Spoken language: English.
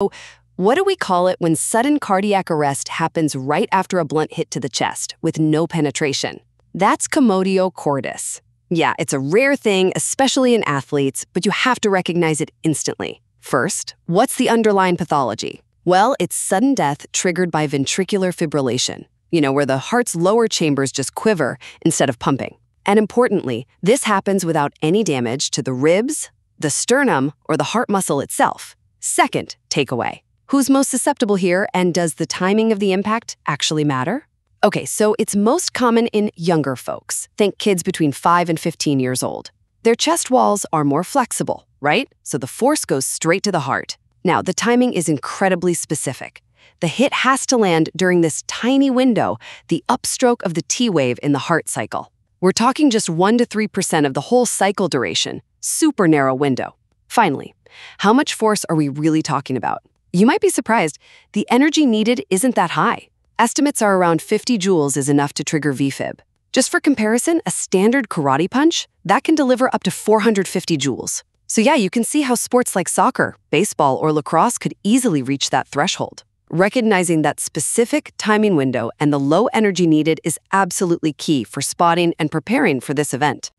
So, what do we call it when sudden cardiac arrest happens right after a blunt hit to the chest with no penetration? That's commotio cordis. Yeah, it's a rare thing, especially in athletes, but you have to recognize it instantly. First, what's the underlying pathology? Well, it's sudden death triggered by ventricular fibrillation, you know, where the heart's lower chambers just quiver instead of pumping. And importantly, this happens without any damage to the ribs, the sternum, or the heart muscle itself. Second takeaway who's most susceptible here, and does the timing of the impact actually matter? Okay, so it's most common in younger folks. Think kids between 5 and 15 years old. Their chest walls are more flexible, right? So the force goes straight to the heart. Now, the timing is incredibly specific. The hit has to land during this tiny window, the upstroke of the T wave in the heart cycle. We're talking just 1 to 3% of the whole cycle duration, super narrow window. Finally, how much force are we really talking about? You might be surprised, the energy needed isn't that high. Estimates are around 50 joules is enough to trigger VFib. Just for comparison, a standard karate punch, that can deliver up to 450 joules. So yeah, you can see how sports like soccer, baseball, or lacrosse could easily reach that threshold. Recognizing that specific timing window and the low energy needed is absolutely key for spotting and preparing for this event.